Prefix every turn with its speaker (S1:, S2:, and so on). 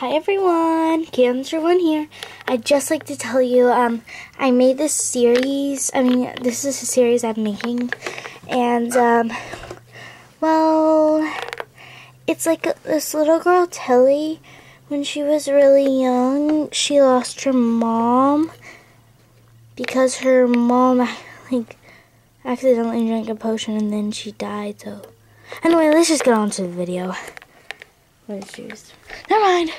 S1: Hi everyone, Cancer One here. I'd just like to tell you, um, I made this series, I mean, this is a series I'm making, and, um, well, it's like this little girl, Tilly, when she was really young, she lost her mom, because her mom, like, accidentally drank a potion and then she died, so, anyway, let's just get on to the video. What is yours? Never mind.